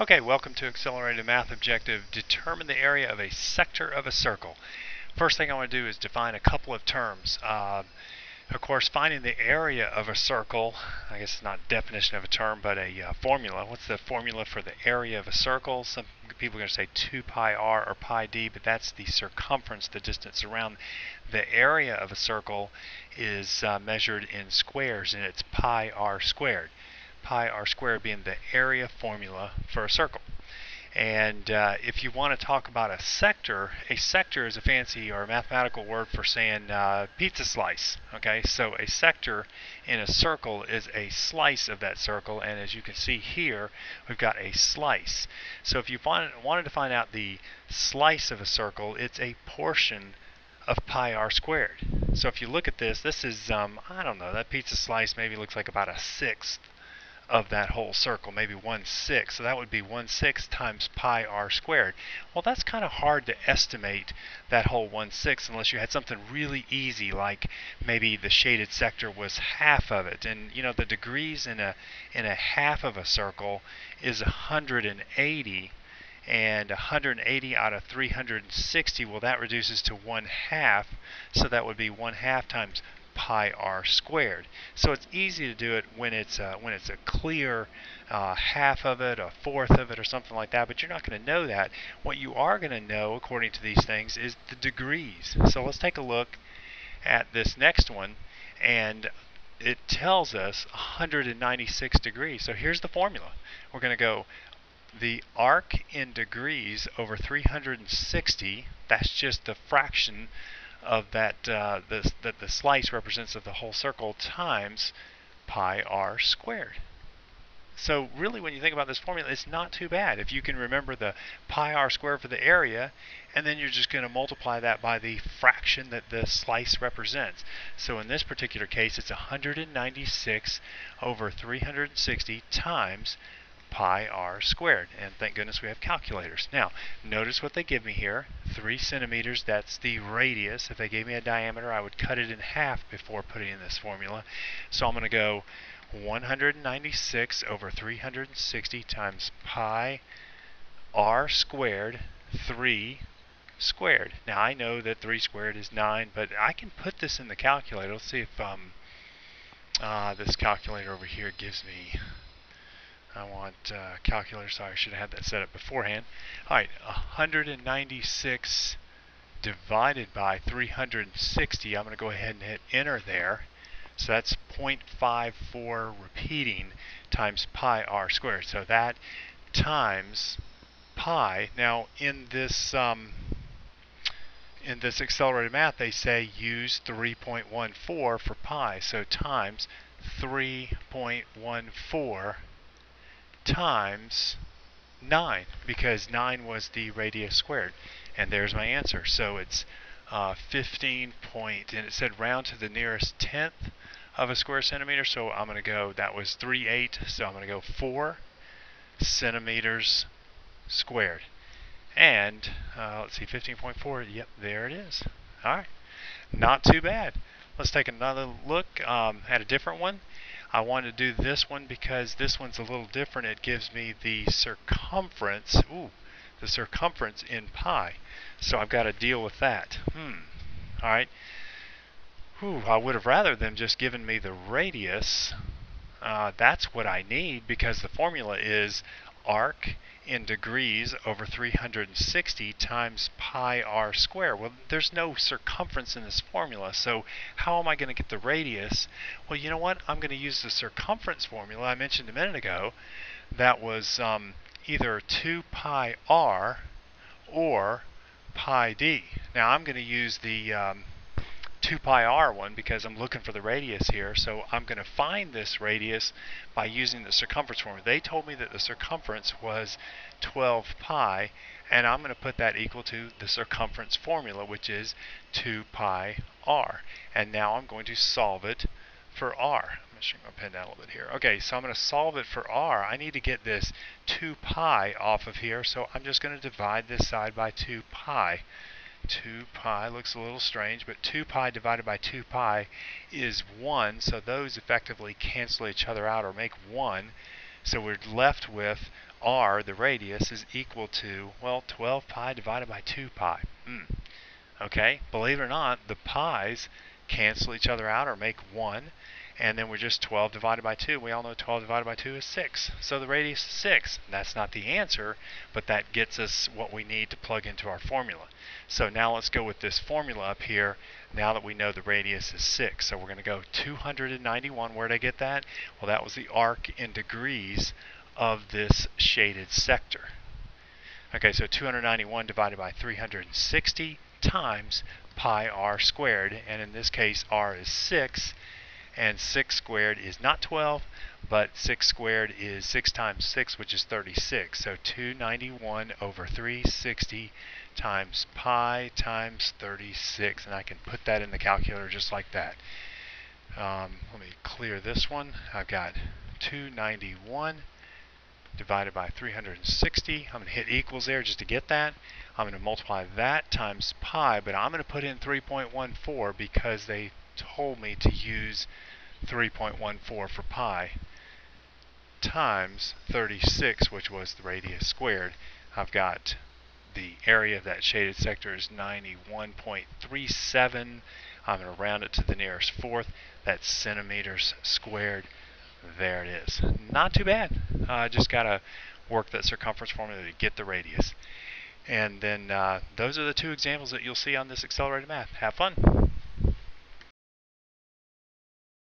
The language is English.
Okay, welcome to Accelerated Math Objective. Determine the area of a sector of a circle. First thing I want to do is define a couple of terms. Uh, of course, finding the area of a circle, I guess it's not definition of a term, but a uh, formula. What's the formula for the area of a circle? Some people are going to say 2 pi r or pi d, but that's the circumference, the distance around. The area of a circle is uh, measured in squares, and it's pi r squared pi r squared being the area formula for a circle. And uh, if you want to talk about a sector, a sector is a fancy or a mathematical word for saying uh, pizza slice. Okay, so a sector in a circle is a slice of that circle, and as you can see here, we've got a slice. So if you find, wanted to find out the slice of a circle, it's a portion of pi r squared. So if you look at this, this is, um, I don't know, that pizza slice maybe looks like about a sixth of that whole circle, maybe 1 6. So that would be 1 6 times pi r squared. Well, that's kind of hard to estimate that whole 1 6 unless you had something really easy like maybe the shaded sector was half of it. And you know the degrees in a in a half of a circle is 180 and 180 out of 360 well that reduces to 1 half so that would be 1 half times pi r squared. So it's easy to do it when it's uh, when it's a clear uh, half of it, a fourth of it, or something like that. But you're not going to know that. What you are going to know, according to these things, is the degrees. So let's take a look at this next one, and it tells us 196 degrees. So here's the formula. We're going to go the arc in degrees over 360. That's just the fraction of that uh, the, that the slice represents of the whole circle times pi r squared. So really when you think about this formula, it's not too bad. If you can remember the pi r squared for the area, and then you're just going to multiply that by the fraction that the slice represents. So in this particular case, it's 196 over 360 times pi r squared. And thank goodness we have calculators. Now, notice what they give me here. 3 centimeters, that's the radius. If they gave me a diameter, I would cut it in half before putting in this formula. So I'm going to go 196 over 360 times pi r squared 3 squared. Now I know that 3 squared is 9, but I can put this in the calculator. Let's see if um, uh, this calculator over here gives me I want uh, calculator, sorry, I should have had that set up beforehand. Alright, 196 divided by 360. I'm going to go ahead and hit enter there. So that's 0.54 repeating times pi r squared. So that times pi. Now in this um, in this accelerated math, they say use 3.14 for pi. So times 3.14 times 9 because 9 was the radius squared. And there's my answer. So it's uh, 15 point, and it said round to the nearest tenth of a square centimeter. So I'm going to go, that was 3 8, so I'm going to go 4 centimeters squared. And uh, let's see, 15.4, yep, there it is. All right, not too bad. Let's take another look um, at a different one. I want to do this one because this one's a little different. It gives me the circumference, ooh, the circumference in pi. So I've got to deal with that. Hmm. All right. Whew, I would have rather them just given me the radius. Uh, that's what I need because the formula is arc in degrees over 360 times pi r squared. Well, there's no circumference in this formula, so how am I going to get the radius? Well, you know what? I'm going to use the circumference formula I mentioned a minute ago. That was um, either 2 pi r or pi d. Now I'm going to use the um, 2 pi r one because I'm looking for the radius here. So I'm going to find this radius by using the circumference formula. They told me that the circumference was 12 pi and I'm going to put that equal to the circumference formula which is 2 pi r. And now I'm going to solve it for r. I'm going to pen down a little bit here. Okay, so I'm going to solve it for r. I need to get this 2 pi off of here, so I'm just going to divide this side by 2 pi. 2 pi looks a little strange, but 2 pi divided by 2 pi is 1, so those effectively cancel each other out or make 1. So we're left with r, the radius, is equal to, well, 12 pi divided by 2 pi. Mm. Okay, believe it or not, the pi's cancel each other out or make 1, and then we're just 12 divided by 2. We all know 12 divided by 2 is 6. So the radius is 6. That's not the answer, but that gets us what we need to plug into our formula. So now let's go with this formula up here now that we know the radius is 6. So we're going to go 291. Where did I get that? Well, that was the arc in degrees of this shaded sector. Okay, so 291 divided by 360 times pi r squared, and in this case r is 6, and 6 squared is not 12, but 6 squared is 6 times 6, which is 36. So 291 over 360 times pi times 36, and I can put that in the calculator just like that. Um, let me clear this one. I've got 291 divided by 360. I'm going to hit equals there just to get that. I'm going to multiply that times pi, but I'm going to put in 3.14 because they told me to use 3.14 for pi times 36, which was the radius squared. I've got the area of that shaded sector is 91.37. I'm going to round it to the nearest fourth. That's centimeters squared. There it is. Not too bad. I uh, just got to work that circumference formula to get the radius. And then uh, those are the two examples that you'll see on this accelerated math. Have fun.